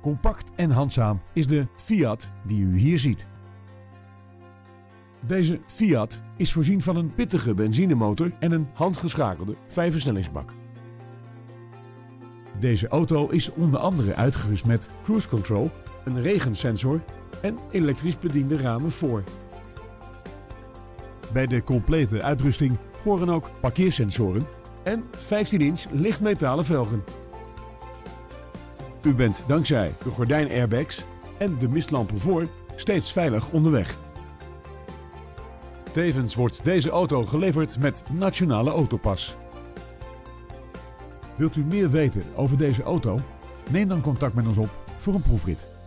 Compact en handzaam is de Fiat die u hier ziet. Deze Fiat is voorzien van een pittige benzinemotor en een handgeschakelde vijfversnellingsbak. Deze auto is onder andere uitgerust met cruise control, een regensensor en elektrisch bediende ramen voor. Bij de complete uitrusting horen ook parkeersensoren en 15-inch lichtmetalen velgen. U bent dankzij de gordijnairbags en de mistlampen voor steeds veilig onderweg. Tevens wordt deze auto geleverd met Nationale Autopas. Wilt u meer weten over deze auto? Neem dan contact met ons op voor een proefrit.